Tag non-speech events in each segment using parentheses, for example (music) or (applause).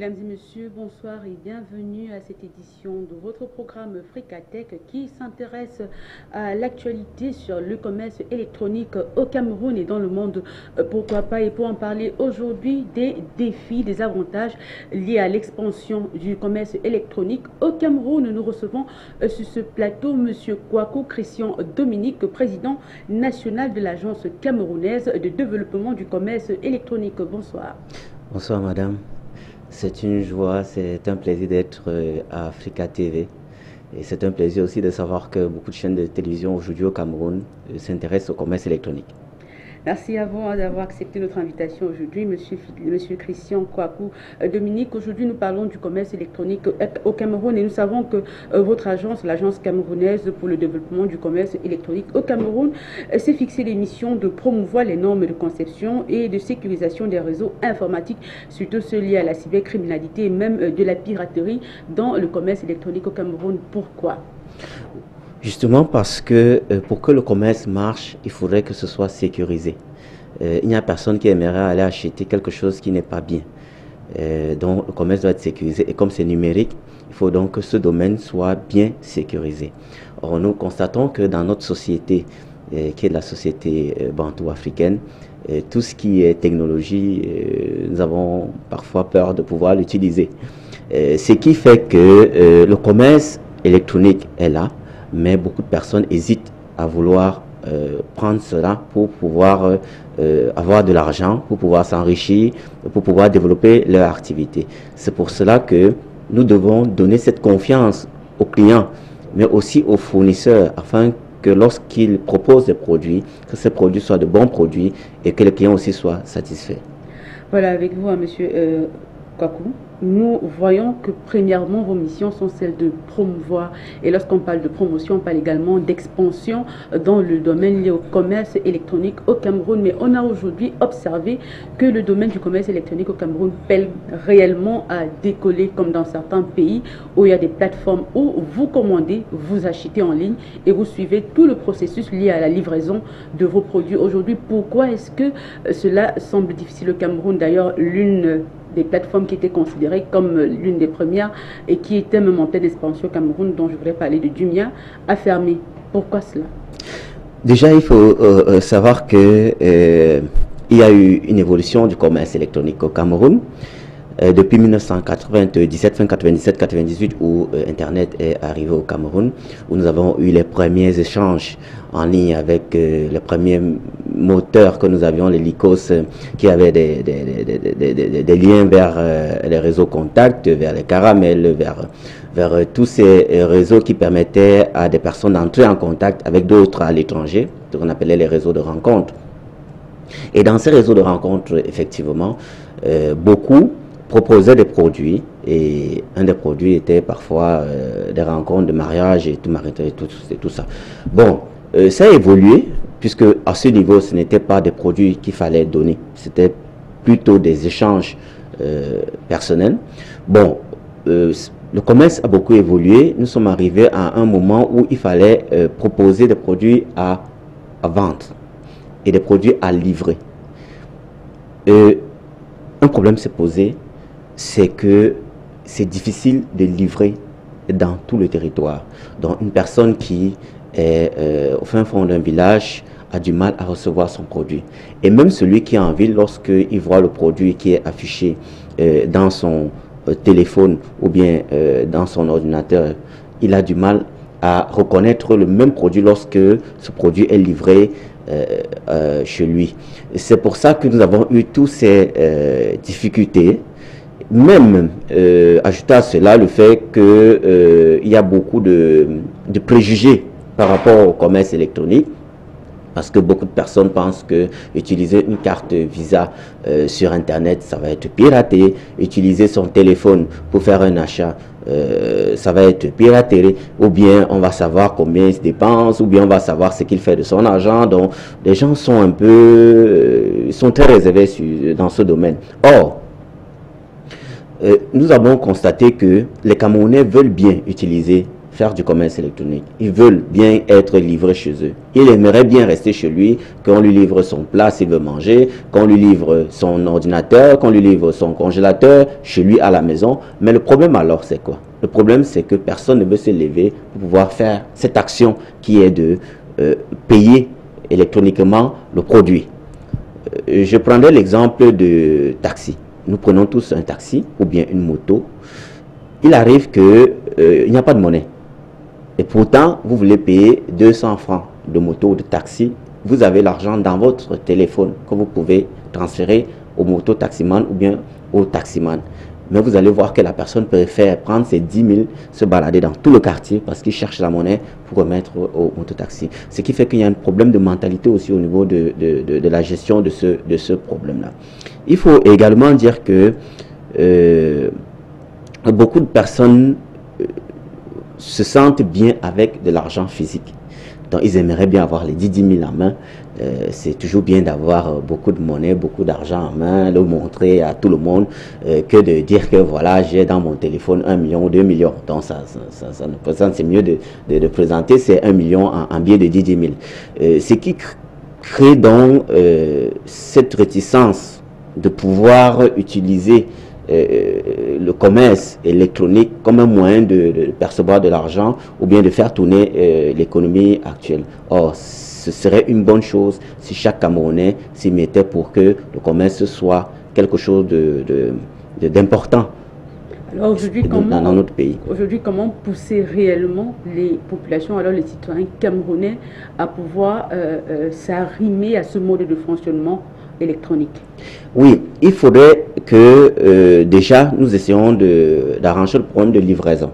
Mesdames et messieurs, bonsoir et bienvenue à cette édition de votre programme Fricatech qui s'intéresse à l'actualité sur le commerce électronique au Cameroun et dans le monde. Euh, pourquoi pas? Et pour en parler aujourd'hui des défis, des avantages liés à l'expansion du commerce électronique au Cameroun, nous recevons euh, sur ce plateau M. Kouakou Christian Dominique, président national de l'Agence camerounaise de développement du commerce électronique. Bonsoir. Bonsoir madame. C'est une joie, c'est un plaisir d'être euh, à Africa TV. Et c'est un plaisir aussi de savoir que beaucoup de chaînes de télévision aujourd'hui au Cameroun euh, s'intéressent au commerce électronique. Merci à vous hein, d'avoir accepté notre invitation aujourd'hui, monsieur, Christian Kouakou. Euh, Dominique, aujourd'hui nous parlons du commerce électronique au Cameroun et nous savons que euh, votre agence, l'Agence camerounaise pour le développement du commerce électronique au Cameroun, euh, s'est fixé les missions de promouvoir les normes de conception et de sécurisation des réseaux informatiques, surtout ceux liés à la cybercriminalité et même de la piraterie dans le commerce électronique au Cameroun. Pourquoi? Justement parce que euh, pour que le commerce marche, il faudrait que ce soit sécurisé. Euh, il n'y a personne qui aimerait aller acheter quelque chose qui n'est pas bien. Euh, donc le commerce doit être sécurisé. Et comme c'est numérique, il faut donc que ce domaine soit bien sécurisé. Or, nous constatons que dans notre société, qui est la société bantou-africaine, tout ce qui est technologie, nous avons parfois peur de pouvoir l'utiliser. ce qui fait que le commerce électronique est là, mais beaucoup de personnes hésitent à vouloir euh, prendre cela pour pouvoir euh, euh, avoir de l'argent, pour pouvoir s'enrichir, pour pouvoir développer leur activité. C'est pour cela que nous devons donner cette confiance aux clients, mais aussi aux fournisseurs, afin que lorsqu'ils proposent des produits, que ces produits soient de bons produits et que les clients aussi soient satisfaits. Voilà, avec vous, hein, monsieur Kakou nous voyons que premièrement, vos missions sont celles de promouvoir. Et lorsqu'on parle de promotion, on parle également d'expansion dans le domaine lié au commerce électronique au Cameroun. Mais on a aujourd'hui observé que le domaine du commerce électronique au Cameroun peine réellement à décoller comme dans certains pays où il y a des plateformes où vous commandez, vous achetez en ligne et vous suivez tout le processus lié à la livraison de vos produits. Aujourd'hui, pourquoi est-ce que cela semble difficile au Cameroun? D'ailleurs, l'une des plateformes qui étaient considérées comme l'une des premières et qui était même en pleine au Cameroun, dont je voudrais parler de Dumia, a fermé. Pourquoi cela? Déjà, il faut euh, euh, savoir que euh, il y a eu une évolution du commerce électronique au Cameroun. Euh, depuis 1997, fin 97, 98, où euh, Internet est arrivé au Cameroun, où nous avons eu les premiers échanges en ligne avec euh, les premiers moteurs que nous avions, les LICOS, qui avaient des, liens vers les réseaux contacts, vers les caramels, vers, vers tous ces réseaux qui permettaient à des personnes d'entrer en contact avec d'autres à l'étranger, ce qu'on appelait les réseaux de rencontres. Et dans ces réseaux de rencontres, effectivement, beaucoup proposaient des produits et un des produits était parfois euh, des rencontres de mariage et tout, et tout, tout ça. Bon, euh, ça a évolué puisque à ce niveau, ce n'était pas des produits qu'il fallait donner, c'était plutôt des échanges euh, personnels. Bon, le commerce a beaucoup évolué. Nous sommes arrivés à un moment où il fallait proposer des produits à, à vendre et des produits à livrer. un problème s'est posé c'est que c'est difficile de livrer dans tout le territoire. Donc une personne qui est euh, au fin fond d'un village a du mal à recevoir son produit. Et même celui qui est en ville, lorsqu'il voit le produit qui est affiché euh, dans son euh, téléphone ou bien dans son ordinateur, il a du mal à reconnaître le même produit lorsque ce produit est livré chez lui. C'est pour ça que nous avons eu toutes ces difficultés même euh, à cela le fait qu'il euh, y a beaucoup de, préjugés par rapport au commerce électronique. Parce que beaucoup de personnes pensent que utiliser une carte Visa euh, sur Internet, ça va être piraté. Utiliser son téléphone pour faire un achat, euh, ça va être piraté. Ou bien on va savoir combien il se dépense, ou bien on va savoir ce qu'il fait de son argent. Donc les gens sont un peu, ils sont très réservés dans ce domaine. Or, euh, nous avons constaté que les Camerounais veulent bien utiliser faire du commerce électronique. Ils veulent bien être livrés chez eux. Il aimerait bien rester chez lui, qu'on lui livre son plat s'il veut manger, qu'on lui livre son ordinateur, qu'on lui livre son congélateur chez lui à la maison. Mais le problème alors, c'est quoi? Le problème, c'est que personne ne veut se lever pour pouvoir faire cette action qui est de euh, payer électroniquement le produit. Euh, je prendrai l'exemple de taxi. Nous prenons tous un taxi ou bien une moto. Il arrive qu'il euh, n'y a pas de monnaie. Et pourtant, vous voulez payer 200 francs de moto ou de taxi. Vous avez l'argent dans votre téléphone que vous pouvez transférer au moto-taximan ou bien au taximan. Mais vous allez voir que la personne préfère prendre ses 10 000, se balader dans tout le quartier parce qu'il cherche la monnaie pour remettre au, moto-taxi. Ce qui fait qu'il y a un problème de mentalité aussi au niveau de, la gestion de ce, de ce problème-là. Il faut également dire que euh, beaucoup de personnes se sentent bien avec de l'argent physique. Donc ils aimeraient bien avoir les 10 000 en main. Euh, c'est toujours bien d'avoir euh, beaucoup de monnaie, beaucoup d'argent en main, le montrer à tout le monde, euh, que de dire que voilà, j'ai dans mon téléphone 1 million ou 2 millions. Donc ça, ça, ça, présente, c'est mieux de, de, présenter ces 1 million en, en biais de 10 000. ce qui crée donc cette réticence de pouvoir utiliser euh, le commerce électronique comme un moyen de, percevoir de l'argent ou bien de faire tourner euh, l'économie actuelle. Or, ce serait une bonne chose si chaque Camerounais s'y mettait pour que le commerce soit quelque chose d'important. De, alors aujourd'hui, comment, dans notre pays. Aujourd'hui, comment pousser réellement les populations, alors les citoyens camerounais, à pouvoir euh, s'arrimer à ce mode de fonctionnement électronique Oui, il faudrait que euh, déjà nous essayons d'arranger le problème de livraison.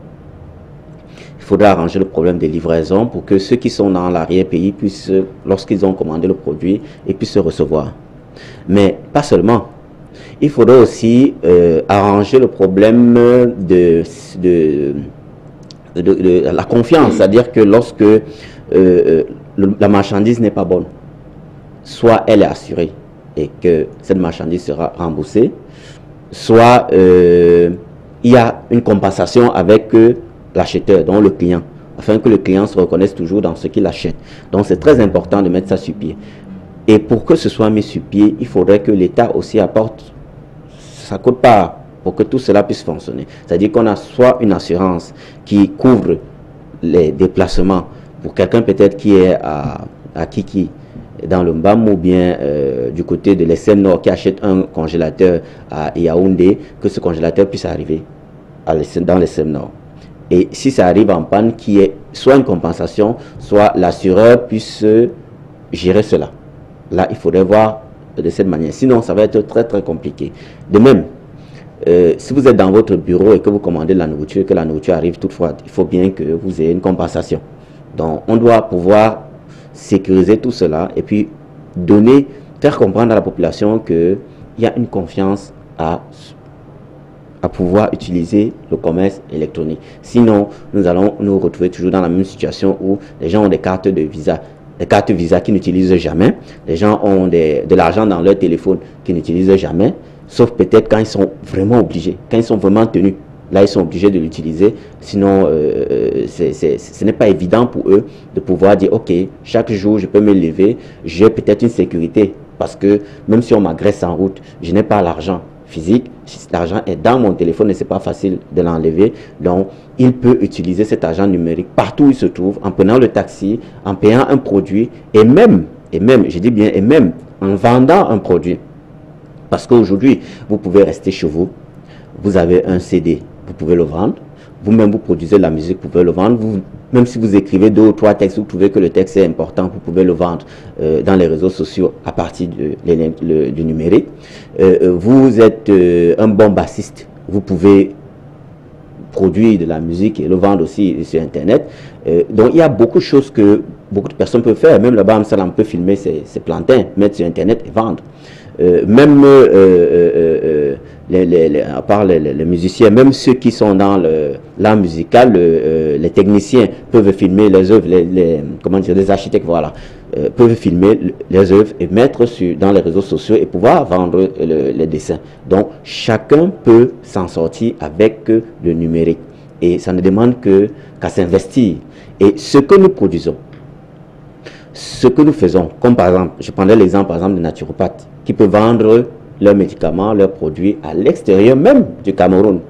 Il faudrait arranger le problème de livraison pour que ceux qui sont dans l'arrière-pays puissent, lorsqu'ils ont commandé le produit, ils puissent se recevoir. Mais pas seulement. Il faudrait aussi euh, arranger le problème de, la confiance, c'est-à-dire que lorsque euh, la marchandise n'est pas bonne, soit elle est assurée, et que cette marchandise sera remboursée, soit euh, il y a une compensation avec euh, l'acheteur, donc le client, afin que le client se reconnaisse toujours dans ce qu'il achète. Donc c'est très important de mettre ça sur pied. Et pour que ce soit mis sur pied, il faudrait que l'État aussi apporte sa coûte pas pour que tout cela puisse fonctionner. C'est-à-dire qu'on a soit une assurance qui couvre les déplacements pour quelqu'un peut-être qui est à Kiki, dans le Mbam ou bien euh, du côté de l'SM Nord qui achète un congélateur à Yaoundé, que ce congélateur puisse arriver dans l'SM Nord. Et si ça arrive en panne, qui est soit une compensation, soit l'assureur puisse gérer cela. Là, il faudrait voir de cette manière. Sinon, ça va être très très compliqué. De même, euh, si vous êtes dans votre bureau et que vous commandez la nourriture, que la nourriture arrive toute froide, il faut bien que vous ayez une compensation. Donc, on doit pouvoir sécuriser tout cela et puis donner, faire comprendre à la population qu'il y a une confiance à, à pouvoir utiliser le commerce électronique. Sinon, nous allons nous retrouver toujours dans la même situation où les gens ont des cartes de visa des cartes Visa qu'ils n'utilisent jamais. Les gens ont de l'argent dans leur téléphone qu'ils n'utilisent jamais, sauf peut-être quand ils sont vraiment obligés, quand ils sont vraiment tenus. Là, ils sont obligés de l'utiliser. Sinon, euh, ce n'est pas évident pour eux de pouvoir dire, OK, chaque jour, je peux me lever, j'ai peut-être une sécurité. Parce que même si on m'agresse en route, je n'ai pas l'argent physique. L'argent est dans mon téléphone et c'est pas facile de l'enlever. Donc, il peut utiliser cet argent numérique partout où il se trouve, en prenant le taxi, en payant un produit et même, et même, je dis bien, et même en vendant un produit. Parce qu'aujourd'hui, vous pouvez rester chez vous, vous avez un CD, vous pouvez le vendre. Vous-même, vous produisez la musique, vous pouvez le vendre. Vous, même si vous écrivez deux ou trois textes, vous trouvez que le texte est important, vous pouvez le vendre euh, dans les réseaux sociaux à partir du numérique. Euh, euh, vous êtes un bon bassiste, vous pouvez produire de la musique et le vendre aussi sur Internet. donc il y a beaucoup de choses que beaucoup de personnes peuvent faire. Même là-bas, on peut filmer ses, ses plantains, mettre sur Internet et vendre. Même les, à part les, musiciens, même ceux qui sont dans l'art musical, euh, les techniciens peuvent filmer les œuvres, les, comment dire, les architectes, voilà, euh, peuvent filmer les œuvres et mettre sur, dans les réseaux sociaux et pouvoir vendre les dessins. Donc, chacun peut s'en sortir avec le numérique. Et ça ne demande que qu'à s'investir. Et ce que nous produisons, ce que nous faisons, comme par exemple, je prendrais l'exemple par exemple de naturopathes qui peuvent vendre leurs médicaments, leurs produits à l'extérieur même du Cameroun.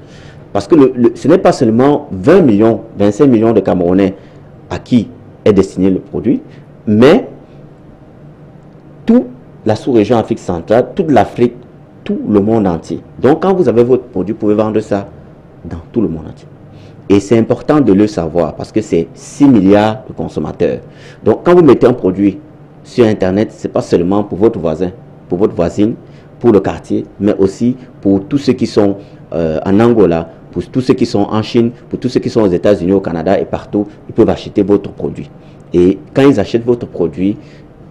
Parce que ce n'est pas seulement 20 millions, 25 millions de Camerounais à qui est destiné le produit, mais toute la sous-région Afrique centrale, toute l'Afrique, tout le monde entier. Donc quand vous avez votre produit, vous pouvez vendre ça dans tout le monde entier. Et c'est important de le savoir parce que c'est 6 milliards de consommateurs. Donc quand vous mettez un produit sur Internet, ce n'est pas seulement pour votre voisin, pour votre voisine, pour le quartier, mais aussi pour tous ceux qui sont euh, en Angola, pour tous ceux qui sont en Chine, pour tous ceux qui sont aux États-Unis, au Canada et partout, ils peuvent acheter votre produit. Et quand ils achètent votre produit,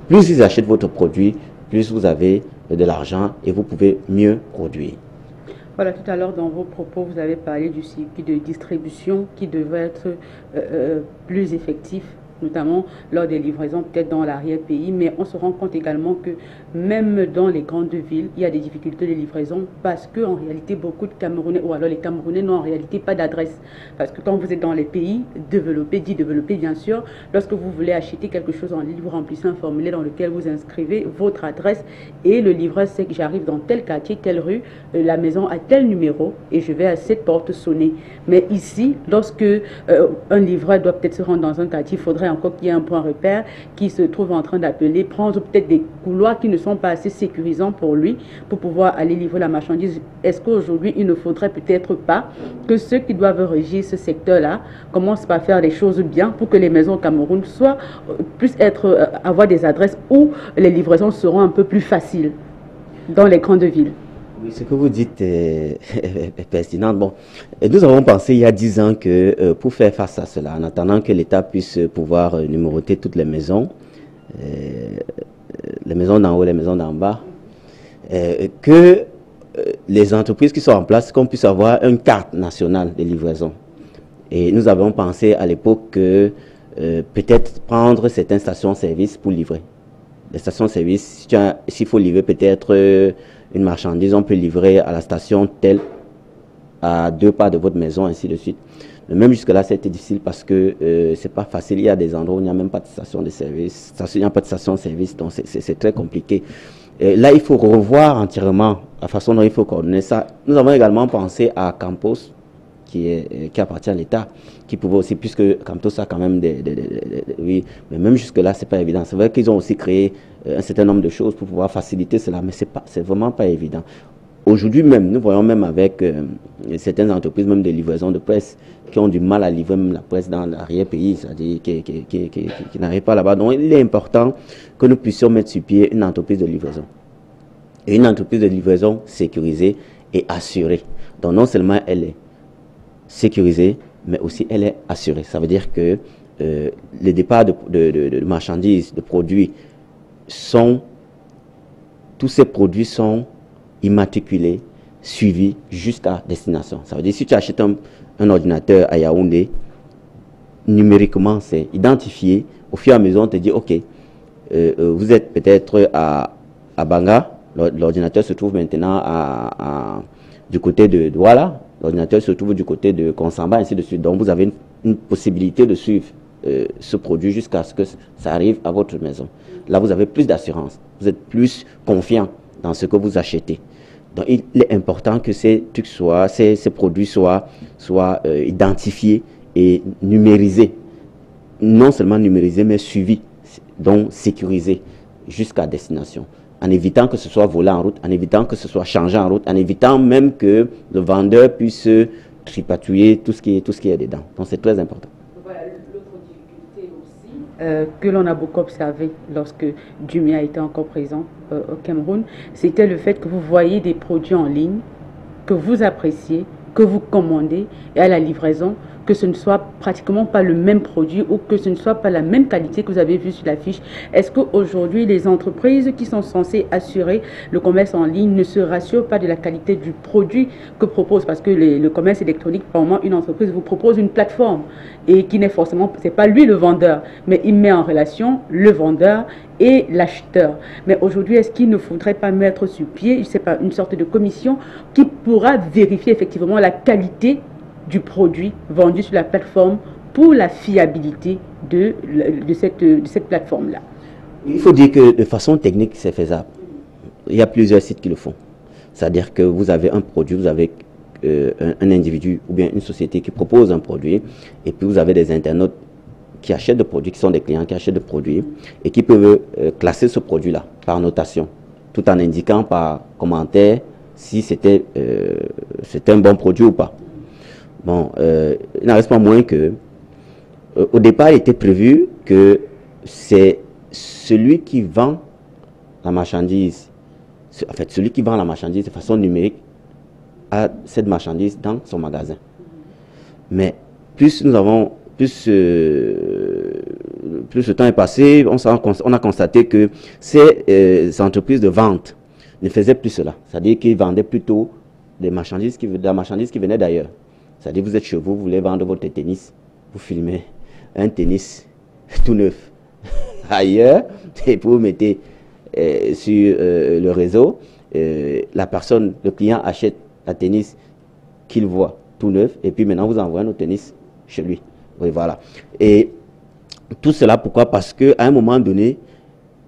plus ils achètent votre produit, plus vous avez de l'argent et vous pouvez mieux produire. Voilà, tout à l'heure dans vos propos, vous avez parlé du circuit de distribution qui devrait être euh, euh, plus effectif notamment lors des livraisons, peut-être dans l'arrière-pays, mais on se rend compte également que même dans les grandes villes, il y a des difficultés de livraison parce que en réalité, beaucoup de Camerounais, ou alors les Camerounais n'ont en réalité pas d'adresse. Parce que quand vous êtes dans les pays développés, dit développés bien sûr, lorsque vous voulez acheter quelque chose en ligne, vous remplissez un formulaire dans lequel vous inscrivez votre adresse et le livreur sait que j'arrive dans tel quartier, telle rue, euh, la maison a tel numéro et je vais à cette porte sonner. Mais ici, lorsque euh, un livreur doit peut-être se rendre dans un quartier, il faudrait encore qu'il y ait un point repère qui se trouve en train d'appeler, prendre peut-être des couloirs qui ne sont pas assez sécurisants pour lui pour pouvoir aller livrer la marchandise. Est-ce qu'aujourd'hui, il ne faudrait peut-être pas que ceux qui doivent régir ce secteur-là commencent par faire les choses bien pour que les maisons au Cameroun euh, puissent être, euh, avoir des adresses où les livraisons seront un peu plus faciles dans les grandes villes? Oui, ce que vous dites est, (laughs) pertinent. Bon, nous avons pensé il y a dix ans que euh, pour faire face à cela, en attendant que l'État puisse pouvoir euh, numéroter toutes les maisons, euh, les maisons d'en haut, les maisons d'en bas, que les entreprises qui sont en place, qu'on puisse avoir une carte nationale de livraison. Et nous avons pensé à l'époque que peut-être prendre certaines stations-service pour livrer. Les stations-service, s'il faut livrer peut-être une marchandise, on peut livrer à la station telle, à deux pas de votre maison, ainsi de suite. Mais même jusque-là, c'était difficile parce que euh, c'est pas facile. Il y a des endroits où il n'y a même pas de station de service. Il n'y a pas de station de service, donc c'est très compliqué. Là, il faut revoir entièrement la façon dont il faut coordonner ça. Nous avons également pensé à Campos, euh, qui appartient à l'État, qui pouvait aussi, puisque Campos a quand même des... oui, mais même jusque-là, c'est pas évident. C'est vrai qu'ils ont aussi créé euh, un certain nombre de choses pour pouvoir faciliter cela, mais c'est pas, c'est vraiment pas évident. Aujourd'hui même, nous voyons même avec euh, certaines entreprises, même de livraison de presse, qui ont du mal à livrer même la presse dans l'arrière-pays, c'est-à-dire qui, qui, n'arrivent pas là-bas. Donc il est important que nous puissions mettre sur pied une entreprise de livraison. Une entreprise de livraison sécurisée et assurée. Donc non seulement elle est sécurisée, mais aussi elle est assurée. Ça veut dire que euh, les départs de, marchandises, de produits sont, tous ces produits sont immatriculés, suivis jusqu'à destination. Ça veut dire si tu achètes un, ordinateur à Yaoundé, numériquement c'est identifié. Au fur et à mesure, on te dit, OK, euh, euh, vous êtes peut-être à, à Banga, l'ordinateur se trouve maintenant à, du côté de Douala, l'ordinateur se trouve du côté de Consamba, ainsi de suite. Donc vous avez une, possibilité de suivre euh, ce produit jusqu'à ce que ça arrive à votre maison. Là, vous avez plus d'assurance. Vous êtes plus confiant dans ce que vous achetez. Donc, il est important que ces trucs soient, ces, produits soient, soient euh, identifiés et numérisés. Non seulement numérisés, mais suivis, donc sécurisés jusqu'à destination. En évitant que ce soit volé en route, en évitant que ce soit changé en route, en évitant même que le vendeur puisse tripatouiller tout ce qui est, tout ce qui est dedans. Donc, c'est très important. Euh, que l'on a beaucoup observé lorsque Jumia était encore présent euh, au Cameroun, c'était le fait que vous voyez des produits en ligne que vous appréciez, que vous commandez et à la livraison, que ce ne soit pratiquement pas le même produit ou que ce ne soit pas la même qualité que vous avez vu sur l'affiche. Est-ce qu'aujourd'hui, les entreprises qui sont censées assurer le commerce en ligne ne se rassurent pas de la qualité du produit que propose Parce que le commerce électronique, par moment, une entreprise vous propose une plateforme et qui n'est forcément, c'est pas lui le vendeur, mais il met en relation le vendeur et l'acheteur. Mais aujourd'hui, est-ce qu'il ne faudrait pas mettre sur pied, je sais pas, une sorte de commission qui pourra vérifier effectivement la qualité du produit vendu sur la plateforme pour la fiabilité de, cette plateforme-là Il faut dire que de façon technique, c'est faisable. Il y a plusieurs sites qui le font. C'est-à-dire que vous avez un produit, vous avez euh, un, individu ou bien une société qui propose un produit, et puis vous avez des internautes qui achètent des produits, qui sont des clients qui achètent des produits, et qui peuvent euh, classer ce produit-là par notation, tout en indiquant par commentaire si c'était euh, un bon produit ou pas. Bon, il n'en reste pas moins que, au départ, il était prévu que c'est celui qui vend la marchandise, en fait, celui qui vend la marchandise de façon numérique cette marchandise dans son magasin. Mais plus nous avons, plus, euh, plus le temps est passé, on, a constaté que ces euh, entreprises de vente ne faisaient plus cela. C'est-à-dire qu'ils vendaient plutôt des marchandises qui, de la marchandise qui venait d'ailleurs. C'est-à-dire vous êtes chez vous, vous voulez vendre votre tennis, vous filmez un tennis tout neuf (laughs) ailleurs et vous mettez euh, sur le réseau. la personne, le client achète la tennis qu'il voit tout neuf, et puis maintenant vous envoyez nos tennis chez lui. Oui, voilà. Et tout cela, pourquoi? Parce qu'à un moment donné,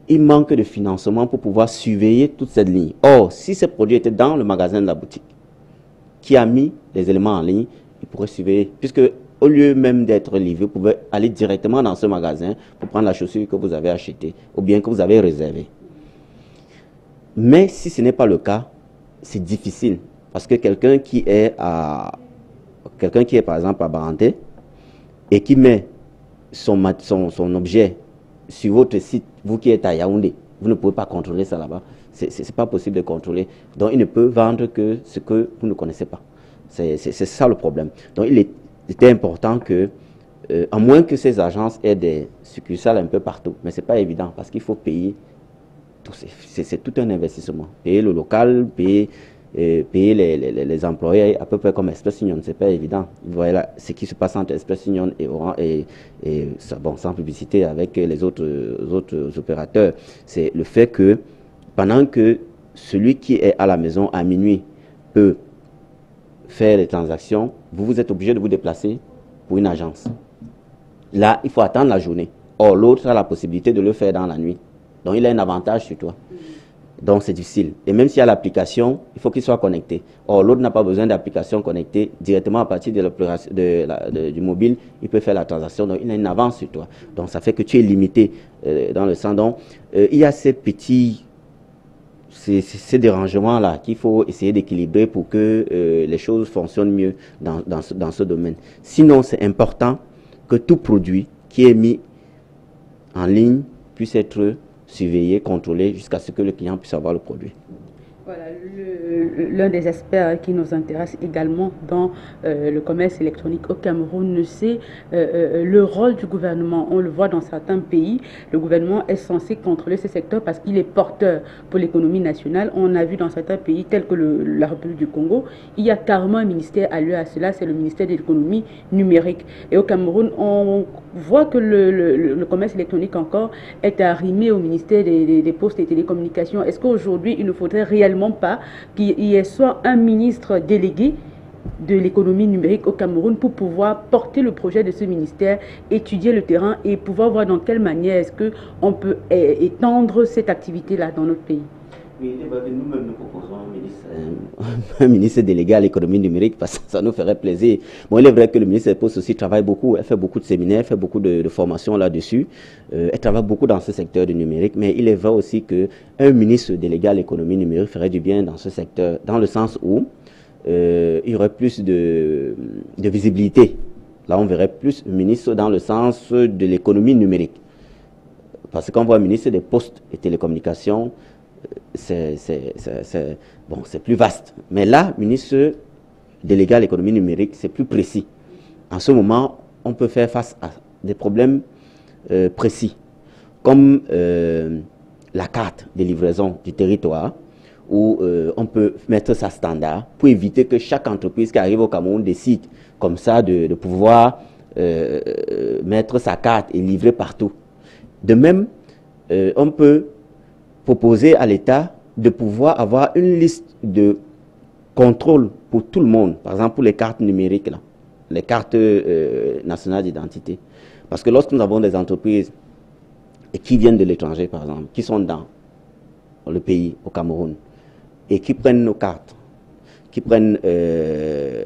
il manque de financement pour pouvoir surveiller toute cette ligne. Or, si ce produit était dans le magasin de la boutique, qui a mis les éléments en ligne, il pourrait surveiller, puisque au lieu même d'être livré, vous pouvez aller directement dans ce magasin pour prendre la chaussure que vous avez achetée ou bien que vous avez réservée. Mais si ce n'est pas le cas, c'est difficile parce que quelqu'un qui est à quelqu'un qui est par exemple à Baranté et qui met son, son, son, objet sur votre site, vous qui êtes à Yaoundé, vous ne pouvez pas contrôler ça là-bas. Ce n'est pas possible de contrôler. Donc il ne peut vendre que ce que vous ne connaissez pas. C'est ça le problème. Donc il était important que, euh, à moins que ces agences aient des succursales un peu partout, mais ce n'est pas évident parce qu'il faut payer. C'est tout un investissement. Payer le local, payer payer les, les, les, employés à peu près comme Express Union, c'est pas évident. Vous voyez là, ce qui se passe entre Express Union et Orange, et, bon, sans publicité avec les autres, autres opérateurs, c'est le fait que pendant que celui qui est à la maison à minuit peut faire les transactions, vous, vous êtes obligé de vous déplacer pour une agence. Là, il faut attendre la journée. Or, l'autre a la possibilité de le faire dans la nuit. Donc, il a un avantage sur toi. Donc c'est difficile. Et même s'il y a l'application, il faut qu'il soit connecté. Or, l'autre n'a pas besoin d'application connectée. Directement à partir de, de, du mobile, il peut faire la transaction. Donc il a une avance sur toi. Donc ça fait que tu es limité euh, dans le sens. Donc euh, il y a ces petits ces, ces dérangements-là qu'il faut essayer d'équilibrer pour que euh, les choses fonctionnent mieux dans, ce, domaine. Sinon, c'est important que tout produit qui est mis en ligne puisse être surveiller, contrôler jusqu'à ce que le client puisse avoir le produit. Voilà, l'un des aspects qui nous intéresse également dans euh, le commerce électronique au Cameroun, c'est euh, euh, le rôle du gouvernement. On le voit dans certains pays, le gouvernement est censé contrôler ce secteur parce qu'il est porteur pour l'économie nationale. On a vu dans certains pays tels que la République du Congo, il y a carrément un ministère lui à cela, c'est le ministère de l'économie numérique. Et au Cameroun, on voit que le, commerce électronique encore est arrimé au ministère des, des Postes et Télécommunications. Est-ce qu'aujourd'hui, il ne faudrait réellement pas qu'il y ait soit un ministre délégué de l'économie numérique au Cameroun pour pouvoir porter le projet de ce ministère, étudier le terrain et pouvoir voir dans quelle manière est-ce qu'on peut étendre cette activité-là dans notre pays. Oui, nous-mêmes, nous proposons un ministre, euh, (laughs) un ministre délégué à l'économie numérique parce que ça nous ferait plaisir. Bon, il est vrai que le ministre des Postes aussi travaille beaucoup, elle fait beaucoup de séminaires, elle fait beaucoup de, formations là-dessus. Euh, elle travaille beaucoup dans ce secteur du numérique, mais il est vrai aussi qu'un ministre délégué à l'économie numérique ferait du bien dans ce secteur, dans le sens où euh, il y aurait plus de, de visibilité. Là, on verrait plus ministre dans le sens de l'économie numérique. Parce qu'on voit ministre des Postes et Télécommunications, c'est bon, plus vaste. Mais là, ministre délégué à l'économie numérique, c'est plus précis. En ce moment, on peut faire face à des problèmes euh, précis, comme euh, la carte de livraison du territoire, où euh, on peut mettre sa standard pour éviter que chaque entreprise qui arrive au Cameroun décide comme ça de, de pouvoir mettre sa carte et livrer partout. De même, on peut proposer à l'État de pouvoir avoir une liste de contrôle pour tout le monde, par exemple pour les cartes numériques. Les cartes euh, nationales d'identité. Parce que lorsque nous avons des entreprises qui viennent de l'étranger, par exemple, qui sont dans le pays, au Cameroun, et qui prennent nos cartes, qui prennent euh,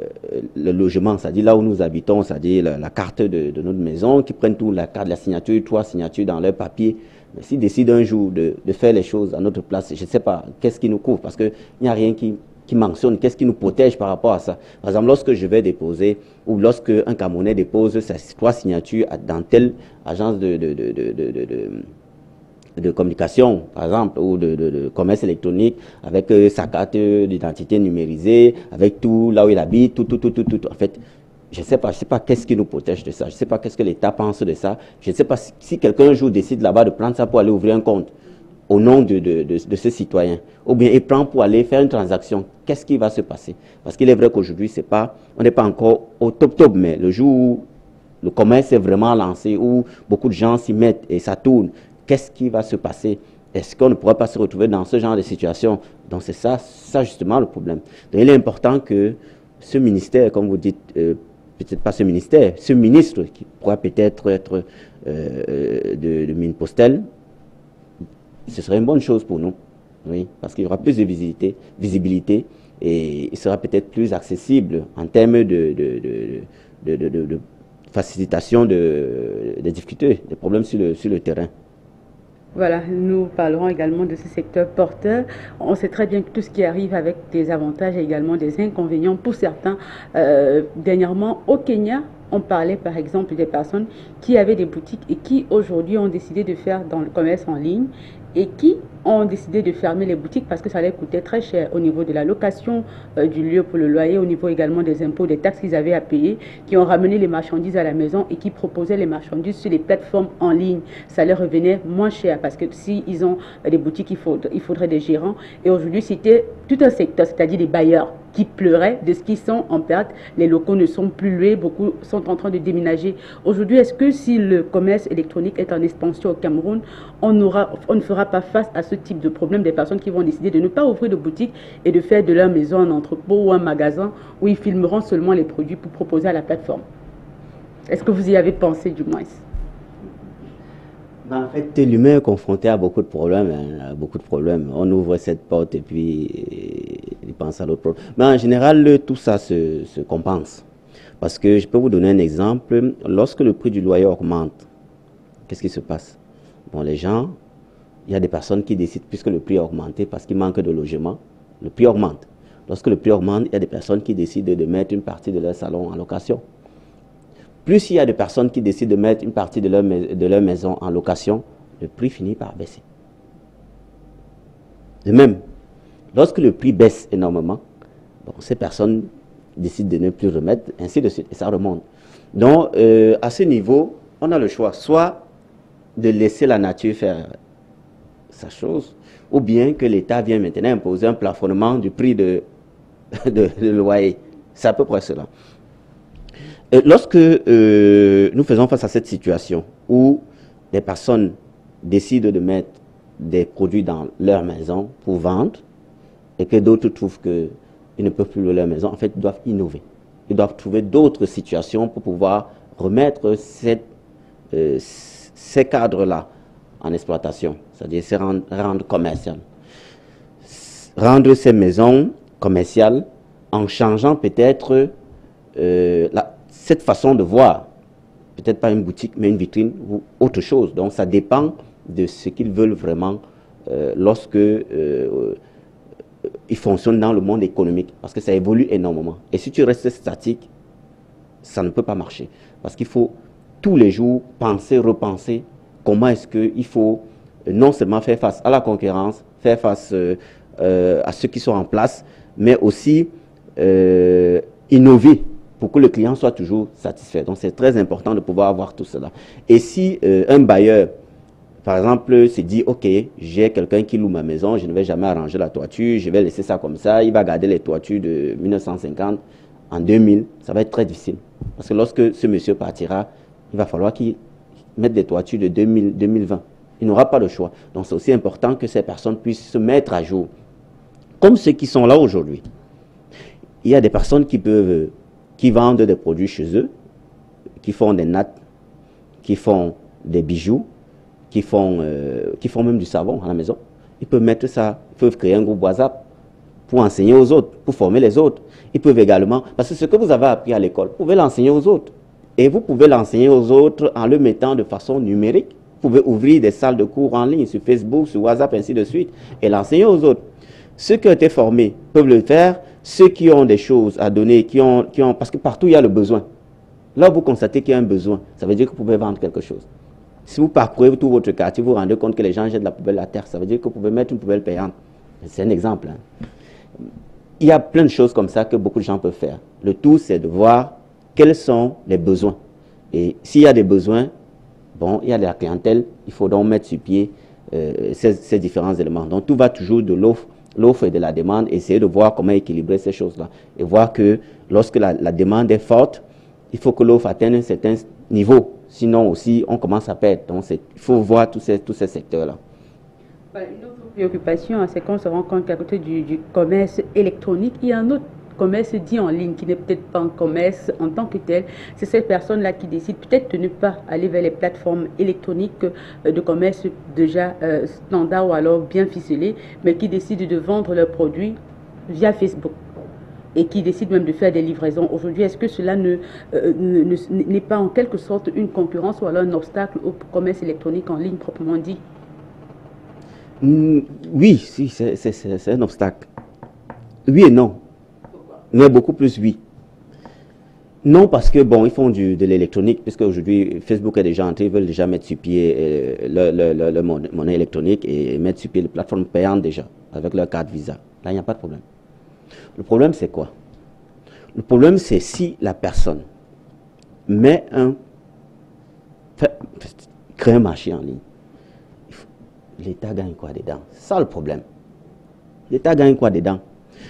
le logement, c'est-à-dire là où nous habitons, c'est-à-dire la, carte de, notre maison, qui prennent tout, la carte, la signature, trois signatures dans leur papier. Mais s'ils décident un jour de, faire les choses à notre place, je ne sais pas, qu'est-ce qui nous couvre? Parce qu'il n'y a rien qui, mentionne, qu'est-ce qui nous protège par rapport à ça? Par exemple, lorsque je vais déposer, ou lorsque un Camerounais dépose ses trois signatures dans telle agence de de communication, par exemple, ou de, commerce électronique, avec euh, sa carte d'identité numérisée, avec tout là où il habite, tout, tout, tout, tout, tout. En fait, je ne sais pas, je sais pas qu'est-ce qui nous protège de ça. Je ne sais pas qu'est-ce que l'État pense de ça. Je ne sais pas si, quelqu'un un jour décide là-bas de prendre ça pour aller ouvrir un compte au nom de, de, ce citoyen, ou bien il prend pour aller faire une transaction, qu'est-ce qui va se passer? Parce qu'il est vrai qu'aujourd'hui, on n'est pas encore au top top, mais le jour où le commerce est vraiment lancé, où beaucoup de gens s'y mettent et ça tourne, qu'est-ce qui va se passer? Est-ce qu'on ne pourra pas se retrouver dans ce genre de situation? Donc c'est ça, ça justement le problème. Donc il est important que ce ministère, comme vous dites, euh, peut-être pas ce ministère, ce ministre qui pourra peut-être être, euh, de, mine postelle, ce serait une bonne chose pour nous. Oui, parce qu'il y aura plus de visibilité, et il sera peut-être plus accessible en termes de, facilitation des difficultés, des problèmes sur le terrain. Voilà, nous parlerons également de ce secteur porteur. On sait très bien que tout ce qui arrive avec des avantages et également des inconvénients pour certains. Euh, dernièrement, au Kenya, on parlait par exemple des personnes qui avaient des boutiques et qui aujourd'hui ont décidé de faire dans le commerce en ligne et qui ont décidé de fermer les boutiques parce que ça allait coûter très cher au niveau de la location euh, du lieu pour le loyer, au niveau également des impôts, des taxes qu'ils avaient à payer, qui ont ramené les marchandises à la maison et qui proposaient les marchandises sur les plateformes en ligne. Ça leur revenait moins cher parce que si ils ont des boutiques, il, il faudrait des gérants. Et aujourd'hui, c'était tout un secteur, c'est-à-dire des bailleurs qui pleuraient de ce qu'ils sont en perte. Les locaux ne sont plus loués, beaucoup sont en train de déménager. Aujourd'hui, est-ce que si le commerce électronique est en expansion au Cameroun, on, aura, on ne fera pas face à ce type de problème des personnes qui vont décider de ne pas ouvrir de boutique et de faire de leur maison un entrepôt ou un magasin où ils filmeront seulement les produits pour proposer à la plateforme Est-ce que vous y avez pensé du moins? Ben, en fait, l'humain est confronté à beaucoup de problèmes, hein, beaucoup de problèmes. On ouvre cette porte et puis il pense à l'autre problème. Mais en général, tout ça se, se, compense. Parce que je peux vous donner un exemple. Lorsque le prix du loyer augmente, qu'est-ce qui se passe? Bon, les gens, il y a des personnes qui décident, puisque le prix a augmenté, parce qu'il manque de logement, le prix augmente. Lorsque le prix augmente, il y a des personnes qui décident de mettre une partie de leur salon en location. Plus il y a des personnes qui décident de mettre une partie de leur, de leur maison en location, le prix finit par baisser. De même, lorsque le prix baisse énormément, ces personnes décident de ne plus remettre, ainsi de suite, et ça remonte. Donc, euh, à ce niveau, on a le choix, soit de laisser la nature faire sa chose, ou bien que l'État vienne maintenant imposer un plafonnement du prix (laughs) de, de, loyer. C'est à peu près cela. lorsque euh, nous faisons face à cette situation où des personnes décident de mettre des produits dans leur maison pour vendre et que d'autres trouvent qu'ils ne peuvent plus louer leur maison, en fait, ils doivent innover. Ils doivent trouver d'autres situations pour pouvoir remettre euh, ces cadres-là en exploitation, c'est-à-dire se rendre, commercial. Rendre ces maisons commerciales en changeant peut-être euh, cette façon de voir, peut-être pas une boutique, mais une vitrine ou autre chose. Donc ça dépend de ce qu'ils veulent vraiment euh, lorsque euh, ils fonctionnent dans le monde économique, parce que ça évolue énormément. Et si tu restes statique, ça ne peut pas marcher, parce qu'il faut tous les jours penser, repenser comment est-ce qu'il faut euh, non seulement faire face à la concurrence, faire face euh, euh, à ceux qui sont en place, mais aussi innover pour que le client soit toujours satisfait. Donc c'est très important de pouvoir avoir tout cela. Et si un bailleur, par exemple, se dit, OK, j'ai quelqu'un qui loue ma maison, je ne vais jamais arranger la toiture, je vais laisser ça comme ça, il va garder les toitures de 1950 en 2000, ça va être très difficile. Parce que lorsque ce monsieur partira, il va falloir qu'il mettre des toitures de 2020. Il n'aura pas le choix. Donc c'est aussi important que ces personnes puissent se mettre à jour. Comme ceux qui sont là aujourd'hui. Il y a des personnes qui peuvent, qui vendent des produits chez eux, qui font des nattes, qui font des bijoux, qui font, euh, qui font même du savon à la maison. Ils peuvent mettre ça, ils peuvent créer un groupe WhatsApp pour enseigner aux autres, pour former les autres. Ils peuvent également, parce que ce que vous avez appris à l'école, vous pouvez l'enseigner aux autres. Et vous pouvez l'enseigner aux autres en le mettant de façon numérique. Vous pouvez ouvrir des salles de cours en ligne sur Facebook, sur WhatsApp, ainsi de suite, et l'enseigner aux autres. Ceux qui ont été formés peuvent le faire. Ceux qui ont des choses à donner, qui ont, qui ont, parce que partout il y a le besoin. Là, vous constatez qu'il y a un besoin. Ça veut dire que vous pouvez vendre quelque chose. Si vous parcourez tout votre quartier, vous vous rendez compte que les gens jettent la poubelle à terre. Ça veut dire que vous pouvez mettre une poubelle payante. C'est un exemple. Hein il y a plein de choses comme ça que beaucoup de gens peuvent faire. Le tout, c'est de voir quels sont les besoins? Et s'il y a des besoins, bon, il y a de la clientèle, il faut donc mettre sur pied euh, ces, différents éléments. Donc tout va toujours de l'offre, et de la demande, essayer de voir comment équilibrer ces choses-là. Et voir que lorsque la, demande est forte, il faut que l'offre atteigne un certain niveau. Sinon aussi, on commence à perdre. Donc il faut voir tous ces, tous ces secteurs-là préoccupation, c'est qu'on se rend compte qu'à côté du, commerce électronique, il y a un autre commerce dit en ligne, qui n'est peut-être pas un commerce en tant que tel, c'est cette personne-là qui décide peut-être de ne pas aller vers les plateformes électroniques euh, de commerce déjà euh, standard ou alors bien ficelées, mais qui décide de vendre leurs produits via Facebook et qui décide même de faire des livraisons. Aujourd'hui, est-ce que cela euh, n'est pas en quelque sorte une concurrence ou alors un obstacle au commerce électronique en ligne proprement dit? Mm, oui, si, c'est un obstacle. Oui et non. Mais beaucoup plus oui. Non, parce que bon, ils font de l'électronique, puisque aujourd'hui, Facebook est déjà entré, ils veulent déjà mettre sur pied euh, le, monnaie électronique et mettre sur pied les plateformes payantes déjà, avec leur carte Visa. Là, il n'y a pas de problème. Le problème, c'est quoi? Le problème, c'est si la personne met un. crée un marché en ligne l'État gagne quoi dedans? C'est ça le problème. L'État gagne quoi dedans?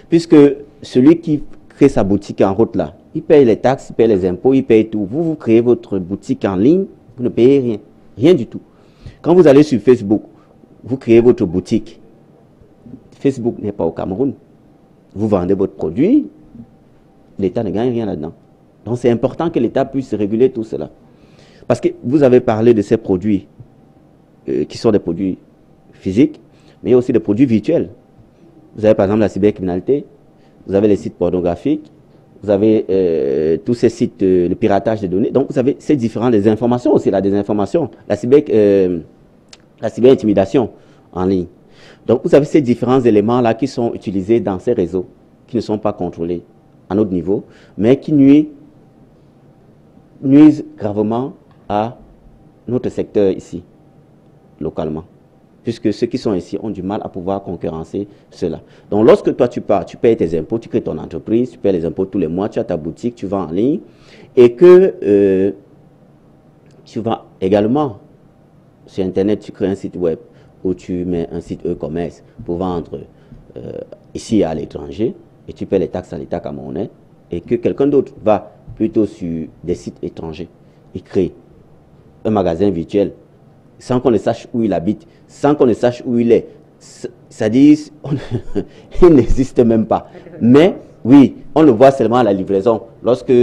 Puisque celui qui crée sa boutique en route là, il paye les taxes, il paye les impôts, il paye tout. Vous, vous créez votre boutique en ligne, vous ne payez rien. Rien du tout. Quand vous allez sur Facebook, vous créez votre boutique. Facebook n'est pas au Cameroun. Vous vendez votre produit, l'État ne gagne rien là-dedans. Donc c'est important que l'État puisse réguler tout cela. Parce que vous avez parlé de ces produits euh, qui sont des produits physiques, mais il y a aussi des produits virtuels. Vous avez par exemple la cybercriminalité, vous avez les sites pornographiques, vous avez euh, tous ces sites, euh, le piratage des données. Donc vous avez ces différentes informations aussi, la désinformation, la cyber, euh, la cyberintimidation en ligne. Donc vous avez ces différents éléments là qui sont utilisés dans ces réseaux, qui ne sont pas contrôlés à notre niveau, mais qui nuisent gravement à notre secteur ici, localement puisque ceux qui sont ici ont du mal à pouvoir concurrencer cela. Donc lorsque toi tu pars, tu payes tes impôts, tu crées ton entreprise, tu payes les impôts tous les mois, tu as ta boutique, tu vends en ligne, et que euh, tu vas également sur Internet, tu crées un site web où tu mets un site e-commerce pour vendre euh, ici à l'étranger, et tu payes les taxes à l'État camerounais, et que quelqu'un d'autre va plutôt sur des sites étrangers, il crée un magasin virtuel sans qu'on ne sache où il habite, sans qu'on ne sache où il est. C'est-à-dire, (laughs) il n'existe même pas. Mais oui, on le voit seulement à la livraison. Lorsque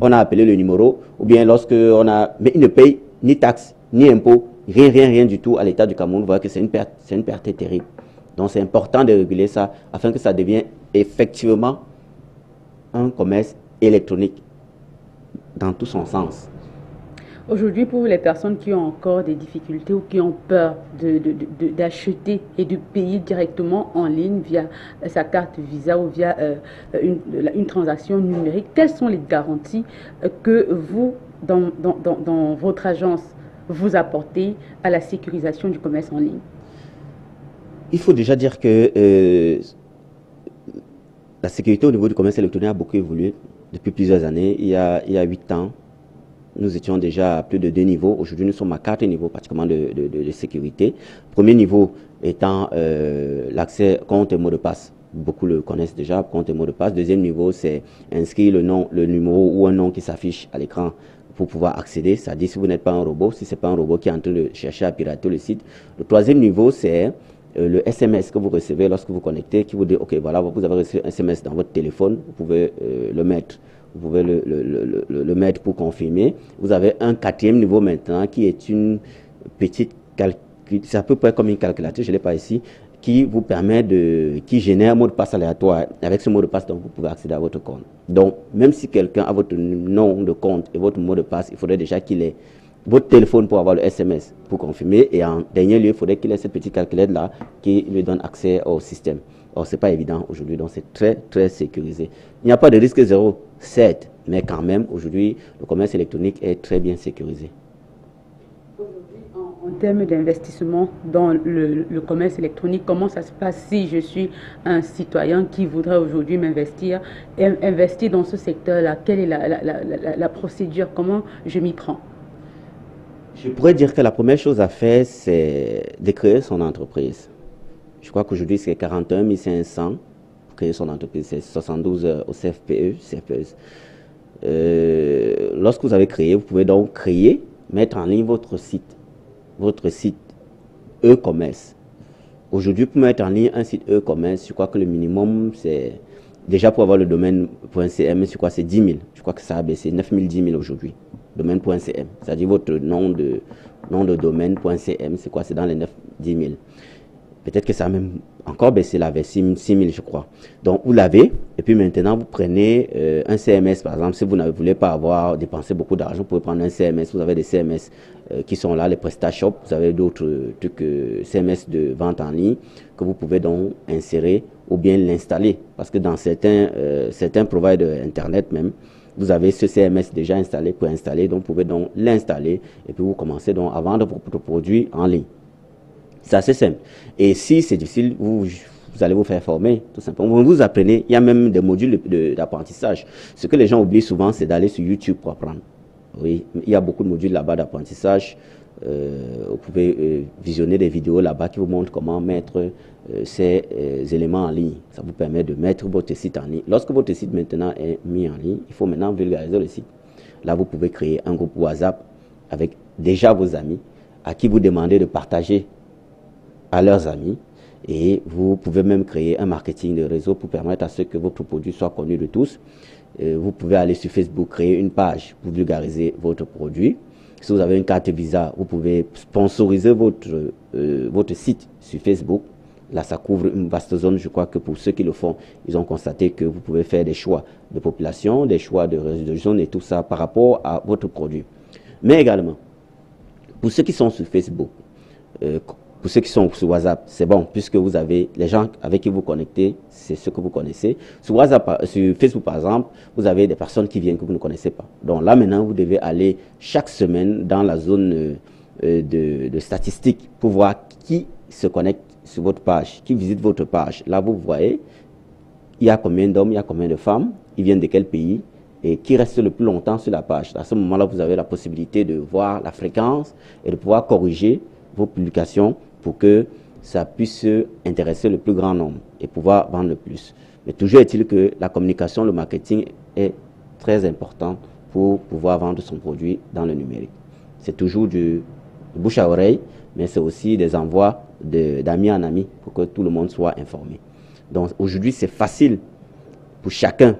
on a appelé le numéro, ou bien lorsque on a... Mais il ne paye ni taxes, ni impôts, rien, rien, rien du tout à l'État du Cameroun. Vous voyez que c'est une perte, c'est une perte terrible. Donc c'est important de réguler ça afin que ça devienne effectivement un commerce électronique dans tout son sens. Aujourd'hui, pour les personnes qui ont encore des difficultés ou qui ont peur d'acheter et de payer directement en ligne via sa carte Visa ou via euh, une, transaction numérique, quelles sont les garanties que vous, dans, votre agence, vous apportez à la sécurisation du commerce en ligne? Il faut déjà dire que euh, la sécurité au niveau du commerce électronique a beaucoup évolué depuis plusieurs années. Il y a, il y a 8 ans, nous étions déjà à plus de deux niveaux. Aujourd'hui, nous sommes à quatre niveaux pratiquement de, sécurité. Premier niveau étant euh, l'accès compte et mot de passe. Beaucoup le connaissent déjà, compte et mot de passe. Deuxième niveau, c'est inscrire le nom, le numéro ou un nom qui s'affiche à l'écran pour pouvoir accéder. C'est-à-dire si vous n'êtes pas un robot, si ce n'est pas un robot qui est en train de chercher à pirater le site. Le troisième niveau, c'est euh, le SMS que vous recevez lorsque vous connectez, qui vous dit, OK, voilà, vous avez reçu un SMS dans votre téléphone, vous pouvez euh, le mettre vous pouvez le, le, le, mettre pour confirmer. Vous avez un quatrième niveau maintenant qui est une petite calculatrice, c'est à peu près comme une calculatrice, je ne l'ai pas ici, qui vous permet de, qui génère un mot de passe aléatoire. Avec ce mot de passe, donc, vous pouvez accéder à votre compte. Donc, même si quelqu'un a votre nom de compte et votre mot de passe, il faudrait déjà qu'il ait votre téléphone pour avoir le SMS pour confirmer. Et en dernier lieu, il faudrait qu'il ait cette petite calculette-là qui lui donne accès au système. Or, ce n'est pas évident aujourd'hui, donc c'est très, très sécurisé. Il n'y a pas de risque zéro, certes, mais quand même, aujourd'hui, le commerce électronique est très bien sécurisé. En termes d'investissement dans le, commerce électronique, comment ça se passe si je suis un citoyen qui voudrait aujourd'hui m'investir, investir dans ce secteur-là? Quelle est la procédure? Comment je m'y prends? Je pourrais dire que la première chose à faire, c'est de créer son entreprise. Je crois qu'aujourd'hui, c'est 41 500 pour créer son entreprise. C'est 72 euh, au CFPE, CFPE. Euh, lorsque vous avez créé, vous pouvez donc créer, mettre en ligne votre site, votre site e-commerce. Aujourd'hui, pour mettre en ligne un site e-commerce, je crois que le minimum, c'est déjà pour avoir le domaine .cm, je crois c'est 10 000. Je crois que ça a baissé, 9 000, 10 000 aujourd'hui. Domaine.cm, c'est-à-dire votre nom de, nom de domaine.cm, c'est quoi? C'est dans les 9 10 000. Peut-être que ça a même encore baissé là, vers 6 000, je crois. Donc, vous l'avez, et puis maintenant, vous prenez euh, un CMS, par exemple. Si vous ne voulez pas avoir dépensé beaucoup d'argent, vous pouvez prendre un CMS. Vous avez des CMS euh, qui sont là, les PrestaShop. Vous avez d'autres trucs, euh, CMS de vente en ligne que vous pouvez donc insérer ou bien l'installer. Parce que dans certains, certains providers Internet même, vous avez ce CMS déjà installé pour installer. Donc, vous pouvez donc l'installer et puis vous commencez donc à vendre votre produit en ligne. C'est assez simple. Et si c'est difficile, vous, allez vous faire former, tout simplement. Vous, vous apprenez, il y a même des modules d'apprentissage. Ce que les gens oublient souvent, c'est d'aller sur YouTube pour apprendre. Oui, il y a beaucoup de modules là-bas d'apprentissage. Euh, vous pouvez euh, visionner des vidéos là-bas qui vous montrent comment mettre euh, ces éléments en ligne. Ça vous permet de mettre votre site en ligne. Lorsque votre site maintenant est mis en ligne, il faut maintenant vulgariser le site. Là, vous pouvez créer un groupe WhatsApp avec déjà vos amis à qui vous demandez de partager à leurs amis. Et vous pouvez même créer un marketing de réseau pour permettre à ce que votre produit soit connu de tous. Euh, vous pouvez aller sur Facebook, créer une page pour vulgariser votre produit. Si vous avez une carte Visa, vous pouvez sponsoriser votre, euh, votre site sur Facebook. Là, ça couvre une vaste zone. Je crois que pour ceux qui le font, ils ont constaté que vous pouvez faire des choix de population, des choix de, de zone et tout ça par rapport à votre produit. Mais également, pour ceux qui sont sur Facebook, euh, pour ceux qui sont sur WhatsApp, c'est bon, puisque vous avez les gens avec qui vous connectez, c'est ce que vous connaissez. Sur WhatsApp, sur Facebook par exemple, vous avez des personnes qui viennent que vous ne connaissez pas. Donc là maintenant, vous devez aller chaque semaine dans la zone euh, de, de statistiques pour voir qui se connecte sur votre page, qui visite votre page. Là, vous voyez, il y a combien d'hommes, il y a combien de femmes, ils viennent de quel pays et qui restent le plus longtemps sur la page. À ce moment-là, vous avez la possibilité de voir la fréquence et de pouvoir corriger vos publications pour que ça puisse intéresser le plus grand nombre et pouvoir vendre le plus. Mais toujours est-il que la communication, le marketing est très important pour pouvoir vendre son produit dans le numérique. C'est toujours du bouche à oreille, mais c'est aussi des envois d'amis en amis pour que tout le monde soit informé. Donc aujourd'hui, c'est facile pour chacun,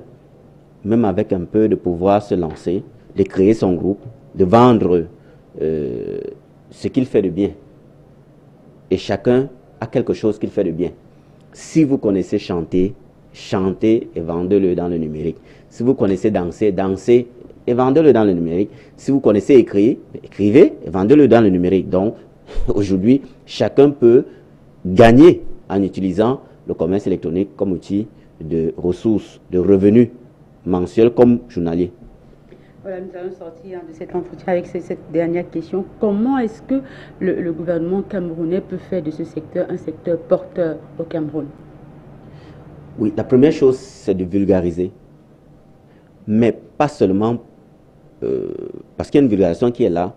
même avec un peu de pouvoir se lancer, de créer son groupe, de vendre euh, ce qu'il fait de bien et chacun a quelque chose qu'il fait de bien. Si vous connaissez chanter, chantez et vendez-le dans le numérique. Si vous connaissez danser, dansez et vendez-le dans le numérique. Si vous connaissez écrire, écrivez et vendez-le dans le numérique. Donc, (laughs) aujourd'hui, chacun peut gagner en utilisant le commerce électronique comme outil de ressources, de revenus mensuels comme journalier. Voilà, nous allons sortir de cet entretien avec cette dernière question. Comment est-ce que le, gouvernement camerounais peut faire de ce secteur un secteur porteur au Cameroun? Oui, la première chose, c'est de vulgariser. Mais pas seulement euh, parce qu'il y a une vulgarisation qui est là,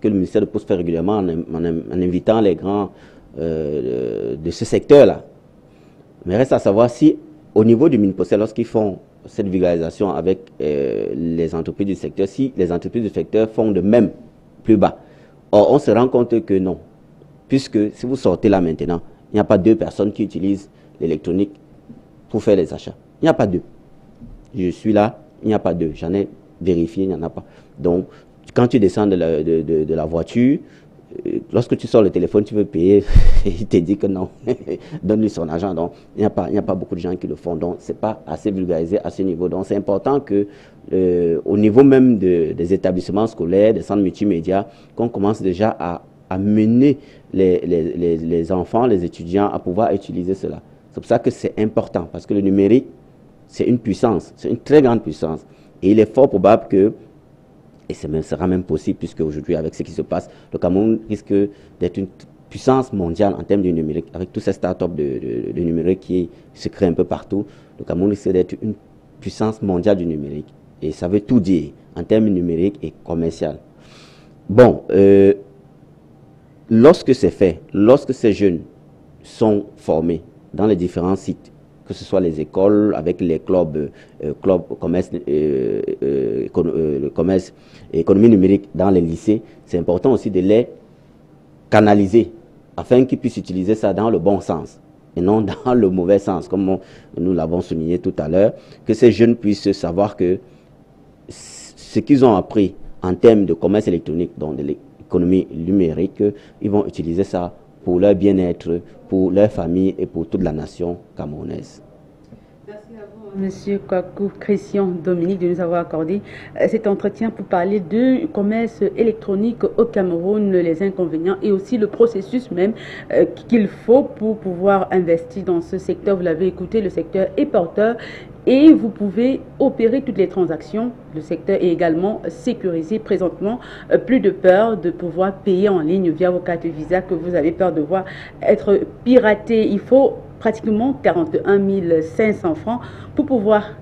que le ministère de Poste fait régulièrement en, invitant les grands euh, de, ce secteur-là. Mais reste à savoir si, au niveau du ministère, lorsqu'ils font cette vulgarisation avec euh, les entreprises du secteur si les entreprises du secteur font de même plus bas. Or, on se rend compte que non. Puisque si vous sortez là maintenant, il n'y a pas deux personnes qui utilisent l'électronique pour faire les achats. Il n'y a pas deux. Je suis là, Il n'y a pas deux. J'en ai vérifié, il n'y en a pas. Donc, quand tu descends de la, voiture, lorsque tu sors le téléphone, tu veux payer, (laughs) il te dit que non, (laughs) donne-lui son argent. Donc, il n'y a, pas, beaucoup de gens qui le font. Donc, ce n'est pas assez vulgarisé à ce niveau. Donc, c'est important que, euh, au niveau même des établissements scolaires, des centres multimédia, qu'on commence déjà à, mener les, les, les, enfants, les étudiants à pouvoir utiliser cela. C'est pour ça que c'est important, parce que le numérique, c'est une puissance, c'est une très grande puissance. Et il est fort probable que et ce sera même possible, puisque aujourd'hui, avec ce qui se passe, le Cameroun risque d'être une puissance mondiale en termes de numérique, avec tous ces startups de, de, numérique qui se créent un peu partout. Le Cameroun risque d'être une puissance mondiale du numérique. Et ça veut tout dire en termes numériques et commercial. Bon, euh, lorsque c'est fait, lorsque ces jeunes sont formés dans les différents sites que ce soit les écoles, avec les clubs, euh, clubs commerce, euh, euh, et économie numérique dans les lycées, c'est important aussi de les canaliser afin qu'ils puissent utiliser ça dans le bon sens et non (laughs) dans le mauvais sens, comme nous l'avons souligné tout à l'heure, que ces jeunes puissent savoir que ce qu'ils ont appris en termes de commerce électronique, donc de l'économie numérique, ils vont utiliser ça pour leur bien-être, pour leur famille et pour toute la nation camerounaise. Merci à vous, Monsieur Kwaku Christian Dominique, de nous avoir accordé euh, cet entretien pour parler du commerce électronique au Cameroun, les inconvénients et aussi le processus même euh, qu'il faut pour pouvoir investir dans ce secteur. Vous l'avez écouté, le secteur est porteur et vous pouvez opérer toutes les transactions. Le secteur est également sécurisé présentement. Euh, plus de peur de pouvoir payer en ligne via vos cartes Visa que vous avez peur de voir être piraté. Il faut pratiquement 41 500 francs pour pouvoir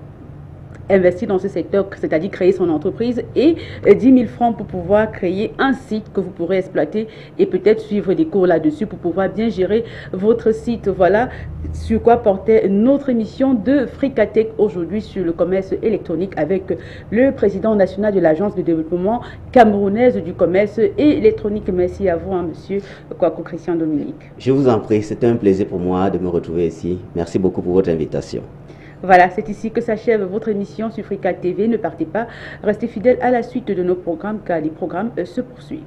investir dans ce secteur, c'est-à-dire créer son entreprise, et 10 000 francs pour pouvoir créer un site que vous pourrez exploiter et peut-être suivre des cours là-dessus pour pouvoir bien gérer votre site. Voilà sur quoi portait notre émission de Fricatech aujourd'hui sur le commerce électronique avec le président national de l'Agence de développement camerounaise du commerce électronique. Merci à vous, hein, monsieur Kwaku Christian Dominique. Je vous en prie, c'était un plaisir pour moi de me retrouver ici. Merci beaucoup pour votre invitation. Voilà, c'est ici que s'achève votre émission sur Frika TV. Ne partez pas, restez fidèles à la suite de nos programmes car les programmes euh, se poursuivent.